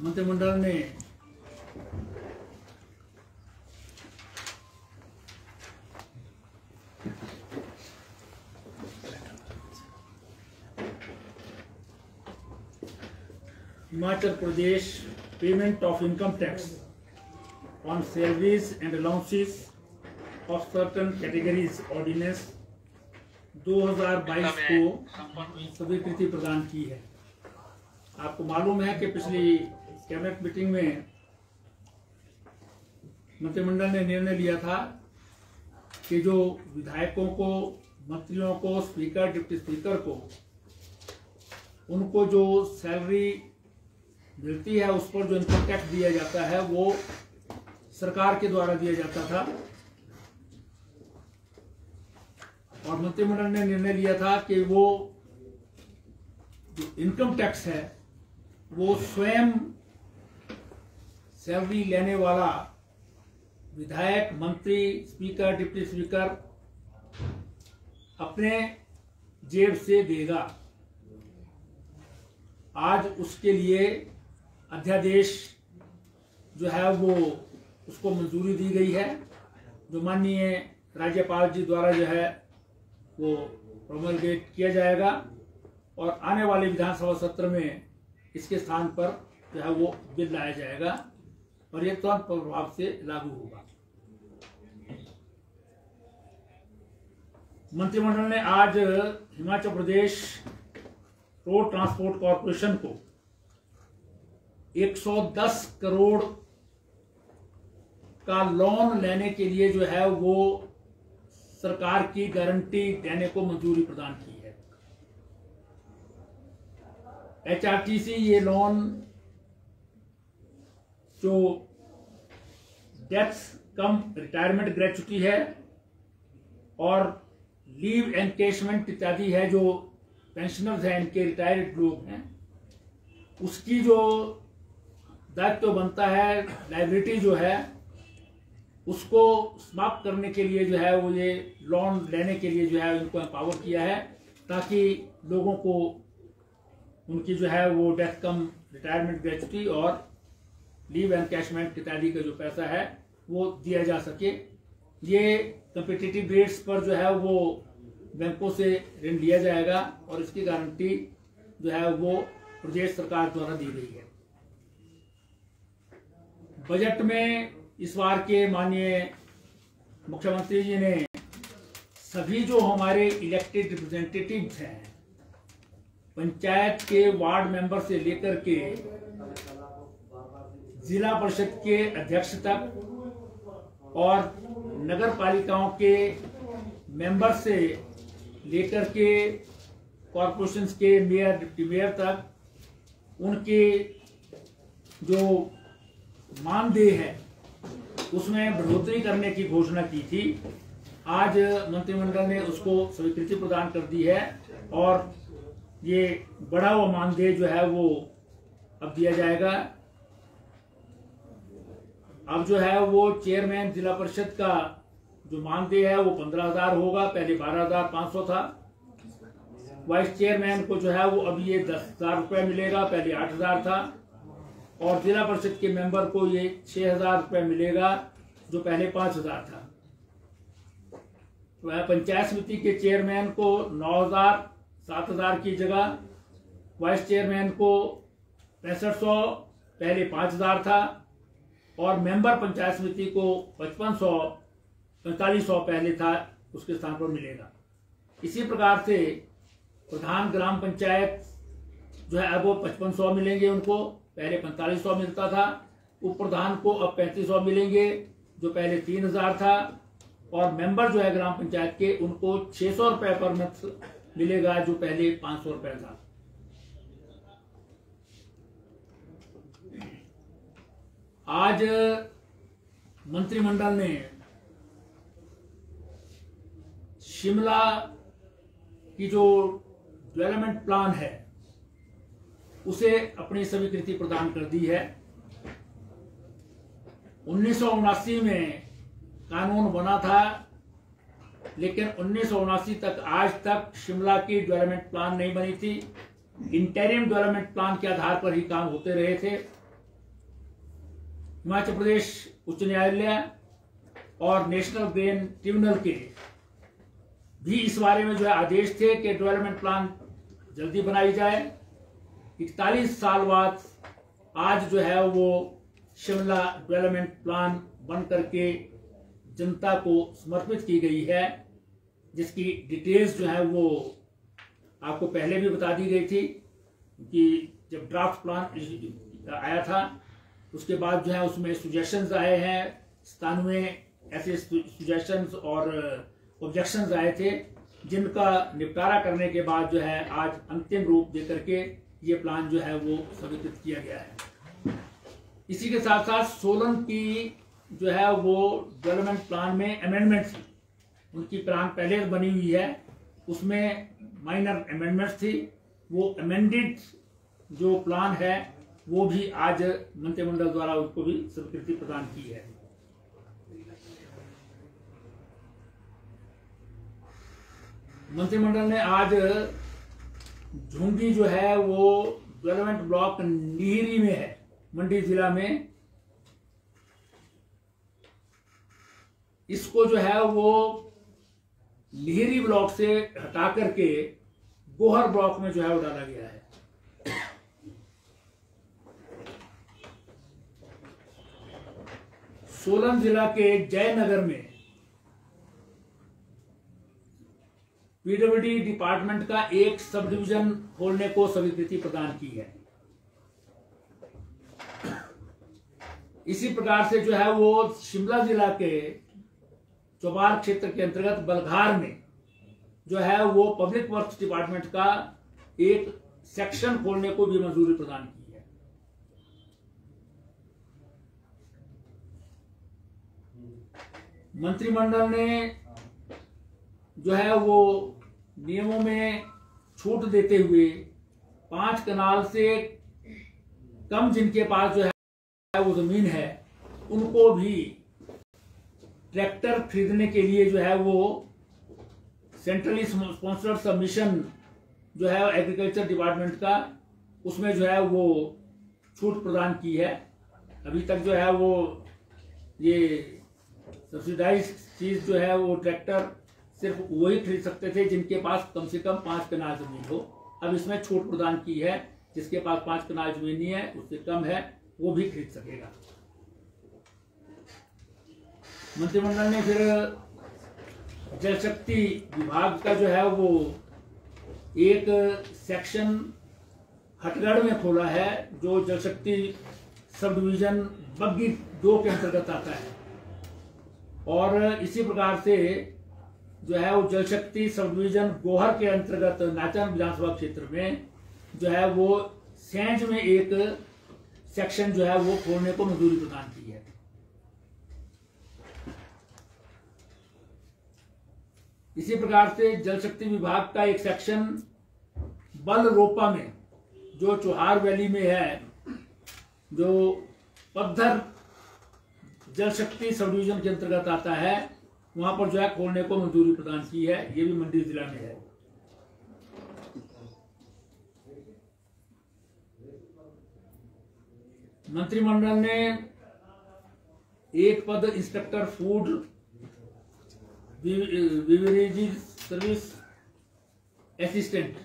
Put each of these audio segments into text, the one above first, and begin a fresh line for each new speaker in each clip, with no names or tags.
मंत्रिमंडल ने Himachal Pradesh payment of income tax on salaries and allowances of certain categories ordinance 2022 को स्वीकृति प्रदान की है। आपको मालूम है कि पिछली कैबिनेट मीटिंग में मंत्रिमंडल ने निर्णय लिया था कि जो विधायकों को, मंत्रियों को, स्पीकर, डिप्टी स्पीकर को, उनको जो सैलरी मिलती है, उस पर जो इनकम टैक्स दिया जाता है, वो सरकार के द्वारा दिया जाता था। और मंत्रिमंडल ने निर्णय लिया था कि वो जो इनकम टैक्स है, वो स्वयं सैलरी लेने वाला विधायक, मंत्री, स्पीकर, डिप्टी स्पीकर अपने जेब से देगा। आज उसके लिए अध्यादेश जो है वो उसको मंजूरी दी गई है। जो माननीय राज्यपाल जी द्वारा जो है वो प्रोमलगेट किया जाएगा और आने वाले विधानसभा सत्र में इसके स्थान पर जो है वो बिल लाया जाएगा। और ये तुरंत प्रभाव से लागू होगा। मंत्रिमंडल ने आज Himachal Pradesh road transport corporation को 110 करोड़ का लोन लेने के लिए जो है वो सरकार की गारंटी देने को मंजूरी प्रदान की है। एचआरटीसी ये लोन जो डेथ कम रिटायरमेंट ग्रेचुटी है और लीव एनकेशमेंट इत्यादि है जो पेंशनर्स हैं, इनके रिटायर्ड लोग हैं। उसकी जो दायित्व तो बनता है लाइबिलिटी जो है, उसको समाप्त करने के लिए जो है वो ये लोन लेने के लिए जो है उनको एम्पावर किया है ताकि लोगों को उनकी जो है वो डेथ कम रिटायरमेंट ग्रेचुटी और लीव एनकैशमेंट इत्यादि का जो पैसा है, वो दिया जा सके। ये कंपिटिटिव रेट्स पर जो है वो बैंकों से ऋण लिया जाएगा और इसकी गारंटी जो है वो प्रदेश सरकार द्वारा दी गई है। बजट में इस बार के माननीय मुख्यमंत्री जी ने सभी जो हमारे इलेक्टेड रिप्रेजेंटेटिव्स हैं, पंचायत के वार्ड मेंबर से लेकर के जिला परिषद के अध्यक्ष तक और नगर पालिकाओं के मेंबर से लेकर के कॉरपोरेशन के मेयर, डिप्टी मेयर तक, उनके जो मानदेय है, उसमें बढ़ोतरी करने की घोषणा की थी। आज मंत्रिमंडल ने उसको स्वीकृति प्रदान कर दी है और ये बड़ा हुआ मानदेय जो है वो अब दिया जाएगा। अब जो है वो चेयरमैन जिला परिषद का जो मानदेय है वो पंद्रह हज़ार होगा, पहले बारह हज़ार पाँच सौ था। वाइस चेयरमैन को जो है वो अब ये दस हज़ार रुपये मिलेगा, पहले आठ हज़ार था। और जिला परिषद के मेंबर को ये छह हज़ार रुपये मिलेगा, जो पहले पाँच हज़ार था। वह पंचायत समिति के चेयरमैन को नौ हज़ार, सात हज़ार की जगह। वाइस चेयरमैन को पैंसठ सौ, पहले पाँच हज़ार था। और मेंबर पंचायत समिति को पचपन सौ, पैंतालीस सौ पहले था, उसके स्थान पर मिलेगा। इसी प्रकार से प्रधान ग्राम पंचायत जो है, अब वो पचपन सौ मिलेंगे उनको, पहले पैंतालीस सौ मिलता था उप प्रधान को अब पैंतीस सौ मिलेंगे, जो पहले तीन हज़ार था, और मेंबर जो है, ग्राम पंचायत के, उनको छह सौ रुपए पर मंथ मिलेगा, जो पहले पाँच सौ रुपए था। आज, मंत्रिमंडल ने शिमला की जो डेवलपमेंट प्लान है, उसे अपनी स्वीकृति प्रदान कर दी है। उन्नीस सौ उनासी में कानून बना था, लेकिन उन्नीस सौ उनासी तक, आज तक शिमला की डेवलपमेंट प्लान नहीं बनी थी। इंटेरियम डेवलपमेंट प्लान के आधार पर ही काम होते रहे थे। हिमाचल प्रदेश उच्च न्यायालय और नेशनल ग्रेन ट्रिब्यूनल के भी इस बारे में जो है आदेश थे कि डेवलपमेंट प्लान जल्दी बनाई जाए। इकतालीस साल बाद आज जो है वो शिमला डेवलपमेंट प्लान बन करके जनता को समर्पित की गई है, जिसकी डिटेल्स जो है वो आपको पहले भी बता दी गई थी कि जब ड्राफ्ट प्लान आया था उसके बाद जो है उसमें सुजेशंस आए हैं। सतानवे ऐसे सुजेशंस और ऑब्जेक्शंस आए थे, जिनका निपटारा करने के बाद जो है आज अंतिम रूप देकर के ये प्लान जो है वो स्वीकृत किया गया है। इसी के साथ साथ सोलन की जो है वो डेवलपमेंट प्लान में अमेंडमेंट थी उनकी प्लान पहले बनी हुई है। उसमें माइनर अमेंडमेंट्स थी, वो अमेंडेड जो प्लान है वो भी आज मंत्रिमंडल द्वारा उनको भी स्वीकृति प्रदान की है। मंत्रिमंडल ने आज झुंगी जो है वो डेवलपमेंट ब्लॉक नीरी में है, मंडी जिला में। इसको जो है वो लिहरी ब्लॉक से हटा करके गोहर ब्लॉक में जो है वो डाला गया है। सोलन जिला के जयनगर में पीडब्ल्यूडी डिपार्टमेंट का एक सब डिवीज़न खोलने को स्वीकृति प्रदान की है। इसी प्रकार से जो है वो शिमला जिला के चौबार क्षेत्र के अंतर्गत बलघार में जो है वो पब्लिक वर्क्स डिपार्टमेंट का एक सेक्शन खोलने को भी मंजूरी प्रदान की है मंत्रिमंडल ने जो है वो नियमों में छूट देते हुए पाँच कनाल से कम जिनके पास जो है वो ज़मीन है, उनको भी ट्रैक्टर खरीदने के लिए जो है वो सेंट्रली स्पॉन्सर्ड सबमिशन जो है एग्रीकल्चर डिपार्टमेंट का उसमें जो है वो छूट प्रदान की है। अभी तक जो है वो ये सब्सिडाइज चीज़ जो है वो ट्रैक्टर सिर्फ़ वही खरीद सकते थे जिनके पास कम से कम पाँच कनाल ज़मीन हो। अब इसमें छूट प्रदान की है, जिसके पास पाँच कनाल ज़मीन नहीं है, उससे कम है, वो भी खरीद सकेगा। मंत्रिमंडल ने फिर जल शक्ति विभाग का जो है वो एक सेक्शन हटगढ़ में खोला है, जो जल शक्ति सब डिवीज़न बग्गी दो के अंतर्गत आता है। और इसी प्रकार से जो है वो जल शक्ति सब डिवीज़न गोहर के अंतर्गत नाचन विधानसभा क्षेत्र में जो है वो सेंज में एक सेक्शन जो है वो खोलने को मंजूरी प्रदान की है। इसी प्रकार से जल शक्ति विभाग का एक सेक्शन बल रोपा में, जो चौहार वैली में है, जो पद्धर जल शक्ति सब डिवीज़न के अंतर्गत आता है, वहाँ पर जो है खोलने को मंजूरी प्रदान की है, ये भी मंडी जिला में है। मंत्रिमंडल ने एक पद inspector food beverages service assistant,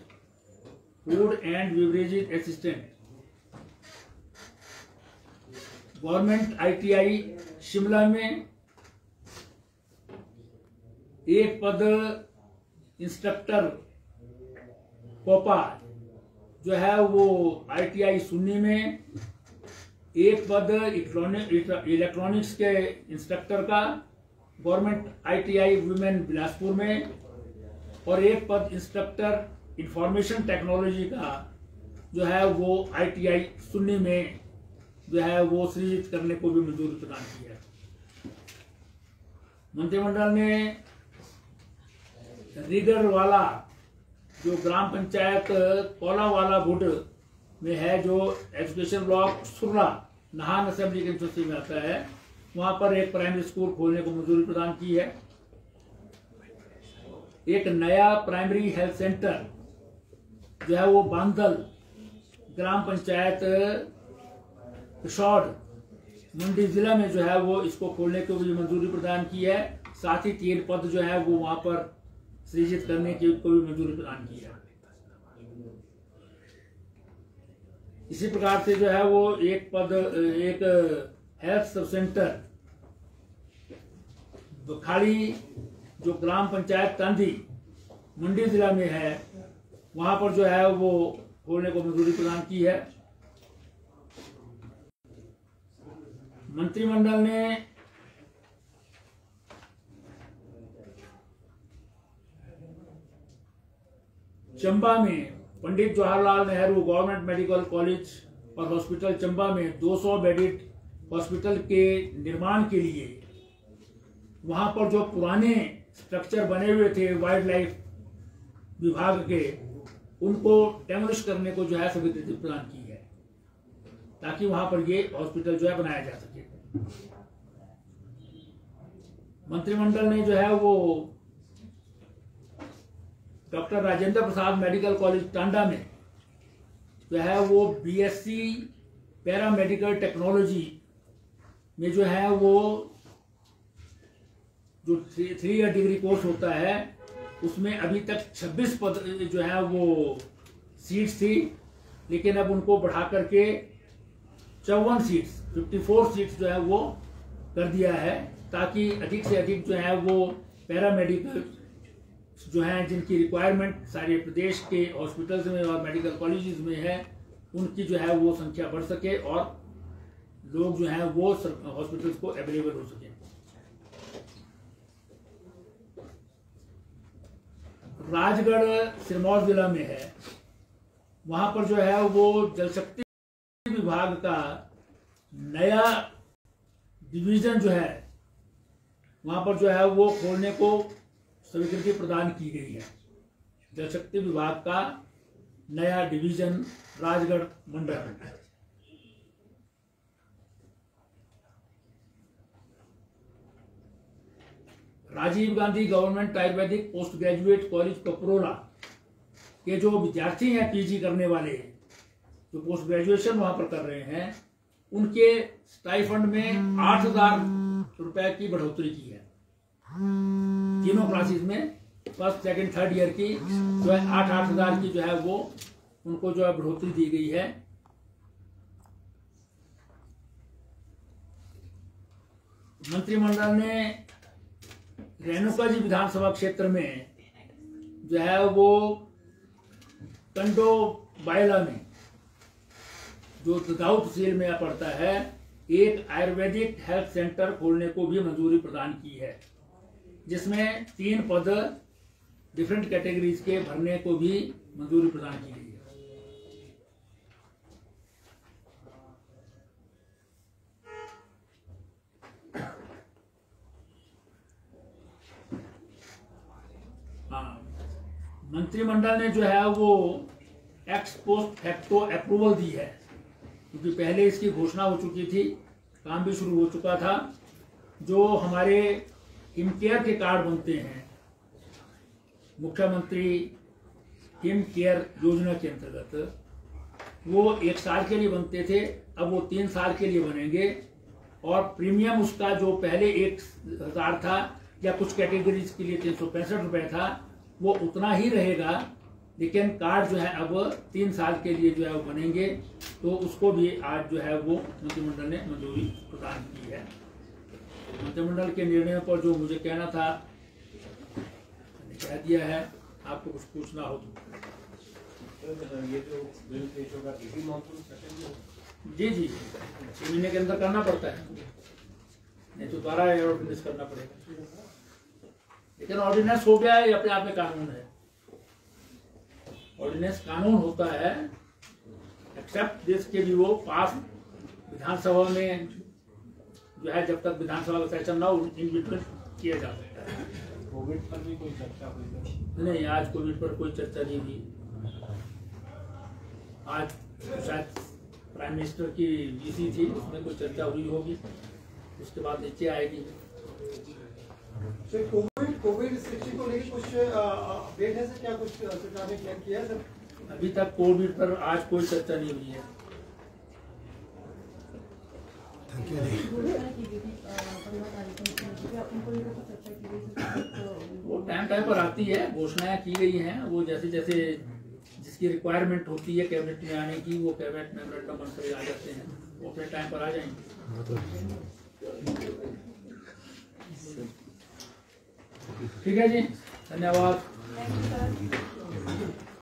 food and beverages assistant, government ITI Shimla में एक पद इंस्ट्रक्टर कोपा जो है वो आईटीआई सुन्नी में, एक पद इलेक्ट्रॉनिक्स के इंस्ट्रक्टर का, गवर्नमेंट आईटीआई वुमेन बिलासपुर में, और एक पद इंस्ट्रक्टर इंफॉर्मेशन टेक्नोलॉजी का जो है वो आईटीआई सुन्नी में जो है वो सृजित करने को भी मंजूरी प्रदान की है। मंत्रिमंडल ने रिगर वाला जो ग्राम पंचायत कोलावाला बुड में है, जो एजुकेशन ब्लॉक सुर्रा नहान असेंबली कंस्टिट्यूंसी में आता है, वहाँ पर एक प्राइमरी स्कूल खोलने को मंजूरी प्रदान की है। एक नया प्राइमरी हेल्थ सेंटर जो है, वो बांदल ग्राम पंचायत पिशौड़ मंडी जिला में जो है वो इसको खोलने को भी मंजूरी प्रदान की है। साथ ही तीन पद जो है वो वहाँ पर सृजित करने की को भी मंजूरी प्रदान की है। इसी प्रकार से जो है वो एक पद, एक हेल्थ सब सेंटर बखाड़ी जो ग्राम पंचायत कांधी मंडी जिला में है, वहाँ पर जो है वो खोलने को मंजूरी प्रदान की है। मंत्रिमंडल ने चंबा में Pandit Jawaharlal Nehru government medical college और हॉस्पिटल चंबा में 200 बेडेड हॉस्पिटल के निर्माण के लिए वहाँ पर जो पुराने स्ट्रक्चर बने हुए थे वाइल्ड लाइफ विभाग के, उनको डेमोलिश करने को जो है स्वीकृति प्रदान की है ताकि वहाँ पर ये हॉस्पिटल जो है बनाया जा सके। मंत्रिमंडल ने जो है वो doctor Rajendra Prasad medical college Tanda में जो है वो बीएससी पैरामेडिकल टेक्नोलॉजी में जो है वो जो थ्री ईयर डिग्री कोर्स होता है, उसमें अभी तक 26 पद जो है वो सीट्स थी, लेकिन अब उनको बढ़ा करके चौवन सीट्स 54 सीट्स जो है वो कर दिया है, ताकि अधिक से अधिक जो है वो पैरामेडिकल जो हैं, जिनकी रिक्वायरमेंट सारे प्रदेश के हॉस्पिटल्स में और मेडिकल कॉलेजेस में है, उनकी जो है वो संख्या बढ़ सके और लोग जो हैं वो हॉस्पिटल्स को अवेलेबल हो सके। राजगढ़, सिरमौर जिला में है। वहाँ पर जो है वो जल शक्ति विभाग का नया डिवीज़न जो है, वहाँ पर जो है वो खोलने को स्वीकृति प्रदान की गई है। जल शक्ति विभाग का नया डिवीज़न राजगढ़ मंडल Rajiv Gandhi government Ayurvedic post graduate college Kaprola के जो विद्यार्थी हैं पीजी करने वाले जो पोस्ट ग्रेजुएशन वहाँ पर कर रहे हैं, उनके स्टाइफंड में आठ हज़ार रुपए की बढ़ोतरी की है। तीनों क्लासेस में फ़र्स्ट सेकंड थर्ड ईयर की जो है आठ आठ हज़ार की जो है वो उनको जो है बढ़ोतरी दी गई है। मंत्रिमंडल ने रेणुका जी विधानसभा क्षेत्र में जो है वो कंडो बायला में जो ददाऊ तहसील में पड़ता है, एक आयुर्वेदिक हेल्थ सेंटर खोलने को भी मंजूरी प्रदान की है। जिसमें तीन पद डिफरेंट कैटेगरीज के भरने को भी मंजूरी प्रदान की गई है। हाँ। मंत्रिमंडल ने जो है वो एक्स पोस्ट फैक्टो अप्रूवल दी है। क्योंकि पहले इसकी घोषणा हो चुकी थी, काम भी शुरू हो चुका था, जो हमारे हिम केयर के कार्ड बनते हैं, मुख्यमंत्री हिम केयर योजना के अंतर्गत, वो एक साल के लिए बनते थे, अब वो तीन साल के लिए बनेंगे, और प्रीमियम उसका जो पहले एक हज़ार था, या कुछ कैटेगरीज के लिए तीन सौ पैंसठ रुपए था, वो उतना ही रहेगा लेकिन कार्ड जो है अब तीन साल के लिए जो है वो बनेंगे तो उसको भी आज जो है वो मंत्रिमंडल ने मंजूरी प्रदान की है। मंत्रिमंडल के निर्णय पर जो मुझे कहना था कह दिया है, आपको कुछ पूछना हो तो। जी जी। छह महीने के अंदर करना पड़ता है। नहीं तो दोबारा करना पड़ेगा। लेकिन ऑर्डिनेंस हो गया है अपने आप में कानून है। ऑर्डिनेंस कानून होता है एक्सेप्ट दिस के भी वो पास विधानसभा में जो है जब तक विधानसभा का सेशन ना हो इन बिटवीन किया जा सकता है।
कोविड पर भी कोई चर्चा हुई
नहीं आज कोविड पर कोई चर्चा नहीं हुई। आज शायद प्राइम मिनिस्टर की वीसी थी उसमें कोई चर्चा हुई होगी। उसके बाद नीचे आएगी।
कोविड कोविड रिस्ट्रिक्शन को लेकर कुछ अपडेट है सर? क्या कुछ सरकार ने प्लान किया सर?
अभी तक कोविड पर आज कोई चर्चा नहीं हुई है।
तो
वो टाइम टाइम पर आती है घोषणाएँ की गई हैं वो जैसे जैसे जिसकी रिक्वायरमेंट होती है कैबिनेट में आने की वो कैबिनेट मेमोरेंडम बन आ जाते हैं। वो अपने टाइम पर आ जाएँगे। ठीक है जी धन्यवाद।